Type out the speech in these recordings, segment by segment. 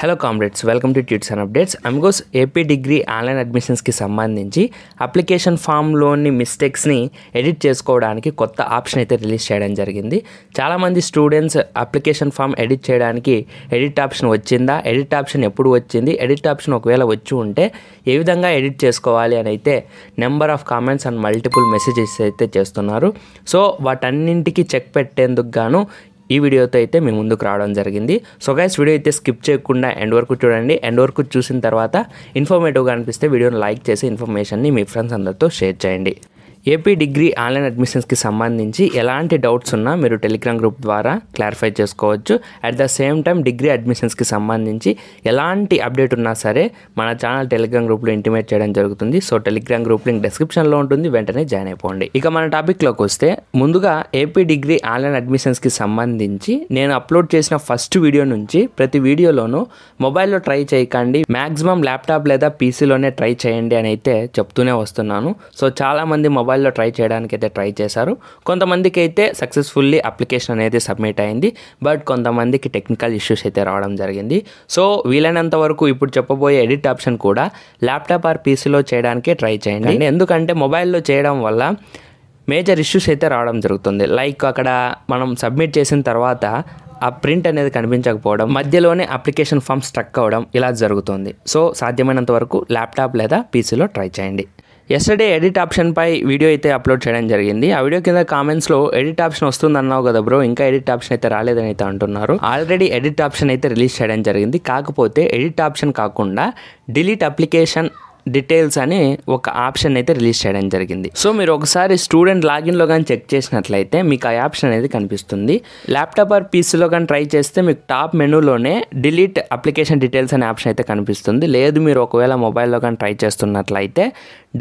Hello comrades welcome to tuts and updates amigos AP degree online అడ్మిషన్స్కి సంబంధించి application ఫామ్లోని మిస్టేక్స్ని edit చేసుకోవడానికి కొత్త option అయితే release చేయడం జరిగింది. చాలామంది స్టూడెంట్స్ అప్లికేషన్ ఫామ్ ఎడిట్ చేయడానికి ఎడిట్ ఆప్షన్ వచ్చిందా? ఎడిట్ ఆప్షన్ ఎప్పుడు వచ్చింది? ఎడిట్ ఆప్షన్ ఒకవేళ వచ్చి ఉంటే ఏ విధంగా ఎడిట్ చేసుకోవాలి అని అయితే number of comments and multiple messages అయితే చేస్తున్నారు. సో వాటన్నింటికి చెక్ పెట్టేందుకు గాను ఈ వీడియోతో అయితే మీ ముందుకు రావడం జరిగింది. సో గైస్ వీడియో అయితే స్కిప్ చేయకుండా ఎండ్ వరకు చూడండి. ఎండ్ వరకు చూసిన తర్వాత ఇన్ఫర్మేటివ్గా అనిపిస్తే వీడియోని లైక్ చేసి ఇన్ఫర్మేషన్ని మీ ఫ్రెండ్స్ అందరితో షేర్ చేయండి. ఏపీ డిగ్రీ ఆన్లైన్ అడ్మిషన్స్కి సంబంధించి ఎలాంటి డౌట్స్ ఉన్నా మీరు టెలిగ్రామ్ గ్రూప్ ద్వారా క్లారిఫై చేసుకోవచ్చు. At the same time degree అడ్మిషన్స్కి సంబంధించి ఎలాంటి అప్డేట్ ఉన్నా సరే మన ఛానల్ టెలిగ్రామ్ గ్రూప్లో ఇంటిమేట్ చేయడం జరుగుతుంది. సో టెలిగ్రామ్ గ్రూప్ లింక్ డిస్క్రిప్షన్లో ఉంటుంది. వెంటనే జాయిన్ అయిపోండి. ఇక మన టాపిక్లోకి వస్తే ముందుగా ఏపీ డిగ్రీ ఆన్లైన్ అడ్మిషన్స్కి సంబంధించి నేను అప్లోడ్ చేసిన ఫస్ట్ వీడియో నుంచి ప్రతి వీడియోలోనూ మొబైల్లో ట్రై చేయకండి. మ్యాక్సిమం ల్యాప్టాప్ లేదా పీసీలోనే ట్రై చేయండి అని అయితే చెప్తూనే వస్తున్నాను. సో చాలామంది మొబైల్లో ట్రై చేయడానికి అయితే ట్రై చేశారు. కొంతమందికి అయితే సక్సెస్ఫుల్లీ అప్లికేషన్ అనేది సబ్మిట్ అయింది. బట్ కొంతమందికి టెక్నికల్ ఇష్యూస్ అయితే రావడం జరిగింది. సో వీలైనంత వరకు ఇప్పుడు చెప్పబోయే ఎడిట్ ఆప్షన్ కూడా ల్యాప్టాప్ ఆర్ పీసీలో చేయడానికే ట్రై చేయండి. ఎందుకంటే మొబైల్లో చేయడం వల్ల మేజర్ ఇష్యూస్ అయితే రావడం జరుగుతుంది. లైక్ అక్కడ మనం సబ్మిట్ చేసిన తర్వాత ఆ ప్రింట్ అనేది కనిపించకపోవడం మధ్యలోనే అప్లికేషన్ ఫామ్ స్ట్రక్ అవ్వడం ఇలా జరుగుతుంది. సో సాధ్యమైనంత వరకు ల్యాప్టాప్ లేదా పీసీలో ట్రై చేయండి. ఎస్టర్డే ఎడిట్ ఆప్షన్ పై వీడియో అయితే అప్లోడ్ చేయడం జరిగింది. ఆ వీడియో కింద కామెంట్స్లో ఎడిట్ ఆప్షన్ వస్తుంది అన్నావు కదా బ్రో ఇంకా ఎడిట్ ఆప్షన్ అయితే రాలేదని అయితే అంటున్నారు. ఆల్రెడీ ఎడిట్ ఆప్షన్ అయితే రిలీజ్ చేయడం జరిగింది. కాకపోతే ఎడిట్ ఆప్షన్ కాకుండా డిలీట్ అప్లికేషన్ డీటెయిల్స్ అని ఒక ఆప్షన్ అయితే రిలీజ్ చేయడం జరిగింది. సో మీరు ఒకసారి స్టూడెంట్ లాగిన్లో కానీ చెక్ చేసినట్లయితే మీకు ఆ ఆప్షన్ అనేది కనిపిస్తుంది. ల్యాప్టాప్ ఆర్ పీసీలో కానీ ట్రై చేస్తే మీకు టాప్ మెనూలోనే డిలీట్ అప్లికేషన్ డీటెయిల్స్ అనే ఆప్షన్ అయితే కనిపిస్తుంది. లేదు మీరు ఒకవేళ మొబైల్లో కానీ ట్రై చేస్తున్నట్లయితే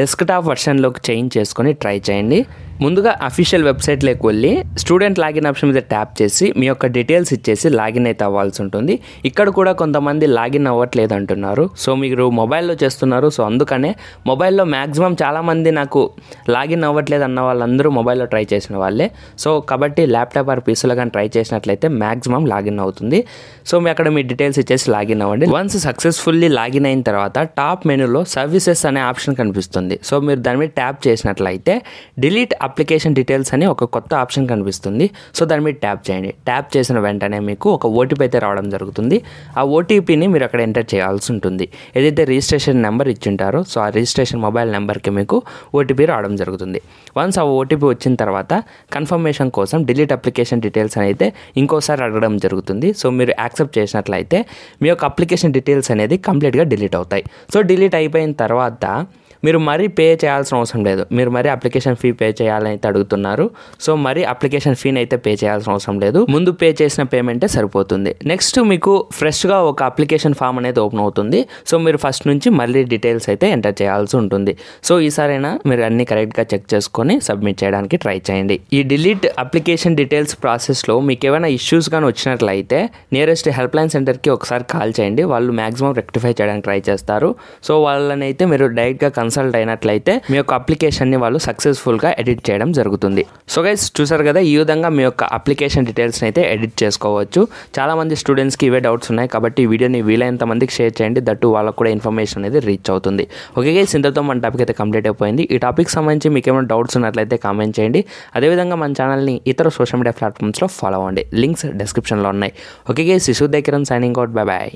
డెస్క్టాప్ వర్షన్లోకి చేంజ్ చేసుకొని ట్రై చేయండి. ముందుగా అఫీషియల్ వెబ్సైట్లోకి వెళ్ళి స్టూడెంట్ లాగిన్ ఆప్షన్ మీద ట్యాప్ చేసి మీ యొక్క డీటెయిల్స్ ఇచ్చేసి లాగిన్ అయితే అవ్వాల్సి ఉంటుంది. ఇక్కడ కూడా కొంతమంది లాగిన్ అవ్వట్లేదు అంటున్నారు. సో మీరు మొబైల్లో చేస్తున్నారు. సో అందుకనే మొబైల్లో మ్యాక్సిమం చాలామంది నాకు లాగిన్ అవ్వట్లేదు అన్న వాళ్ళందరూ మొబైల్లో ట్రై చేసిన వాళ్ళే. సో కాబట్టి ల్యాప్టాప్ ఆర్ పీసీలో కానీ ట్రై చేసినట్లయితే మ్యాక్సిమం లాగిన్ అవుతుంది. సో మీ అక్కడ మీ డీటెయిల్స్ ఇచ్చేసి లాగిన్ అవ్వండి. వన్స్ సక్సెస్ఫుల్లీ లాగిన్ అయిన తర్వాత టాప్ మెనూలో సర్వీసెస్ అనే ఆప్షన్ కనిపిస్తుంది. సో మీరు దాని మీద ట్యాప్ చేసినట్లయితే డిలీట్ అప్లికేషన్ డీటెయిల్స్ అని ఒక కొత్త ఆప్షన్ కనిపిస్తుంది. సో దాని మీద ట్యాప్ చేయండి. ట్యాప్ చేసిన వెంటనే మీకు ఒక ఓటీపీ అయితే రావడం జరుగుతుంది. ఆ ఓటీపీని మీరు అక్కడ ఎంటర్ చేయాల్సి ఉంటుంది. ఏదైతే రిజిస్ట్రేషన్ నెంబర్ ఇచ్చింటారో సో ఆ రిజిస్ట్రేషన్ మొబైల్ నెంబర్కి మీకు ఓటీపీ రావడం జరుగుతుంది. వన్స్ ఆ ఓటీపీ వచ్చిన తర్వాత కన్ఫర్మేషన్ కోసం డిలీట్ అప్లికేషన్ డీటెయిల్స్ అని అయితే ఇంకోసారి అడగడం జరుగుతుంది. సో మీరు యాక్సెప్ట్ చేసినట్లయితే మీ యొక్క అప్లికేషన్ డీటెయిల్స్ అనేది కంప్లీట్గా డిలీట్ అవుతాయి. సో డిలీట్ అయిపోయిన తర్వాత మీరు మరీ పే చేయాల్సిన అవసరం లేదు. మీరు మరీ అప్లికేషన్ ఫీ పే చేయాలని అయితే అడుగుతున్నారు. సో మరీ అప్లికేషన్ ఫీని అయితే పే చేయాల్సిన అవసరం లేదు. ముందు పే చేసిన పేమెంటే సరిపోతుంది. నెక్స్ట్ మీకు ఫ్రెష్గా ఒక అప్లికేషన్ ఫామ్ అనేది ఓపెన్ అవుతుంది. సో మీరు ఫస్ట్ నుంచి మళ్ళీ డీటెయిల్స్ అయితే ఎంటర్ చేయాల్సి ఉంటుంది. సో ఈసారైనా మీరు అన్ని కరెక్ట్గా చెక్ చేసుకొని సబ్మిట్ చేయడానికి ట్రై చేయండి. ఈ డిలీట్ అప్లికేషన్ డీటెయిల్స్ ప్రాసెస్లో మీకు ఏమైనా ఇష్యూస్ కానీ వచ్చినట్లయితే నియరెస్ట్ హెల్ప్ లైన్ సెంటర్కి ఒకసారి కాల్ చేయండి. వాళ్ళు మాక్సిమం రెక్టిఫై చేయడానికి ట్రై చేస్తారు. సో వాళ్ళని అయితే మీరు డైరెక్ట్గా కన్సల్ట్ అయినట్లయితే మీ యొక్క అప్లికేషన్ని వాళ్ళు సక్సెస్ఫుల్గా ఎడిట్ చేయడం జరుగుతుంది. సో గైస్ చూసారు కదా ఈ విధంగా మీ యొక్క అప్లికేషన్ డీటెయిల్స్ని అయితే ఎడిట్ చేసుకోవచ్చు. చాలామంది స్టూడెంట్స్కి ఇవే డౌట్స్ ఉన్నాయి కాబట్టి ఈ వీడియోని వీలైనంత మందికి షేర్ చేయండి. దట్టు వాళ్ళకు కూడా ఇన్ఫర్మేషన్ అనేది రీచ్ అవుతుంది. ఓకే గైస్ ఇంతతో మన టాపిక్ అయితే కంప్లీట్ అయిపోయింది. ఈ టాపిక్ సంబంధించి మీకు ఏమైనా డౌట్స్ ఉన్నట్లయితే కామెంట్ చేయండి. అదేవిధంగా మన ఛానల్ని ఇతర సోషల్ మీడియా ప్లాట్ఫామ్స్లో ఫాలో అవ్వండి. లింక్స్ డిస్క్రిప్షన్లో ఉన్నాయి. ఓకే గైస్ శిశు దగ్గర సైనింగ్ అవుట్. Bye bye.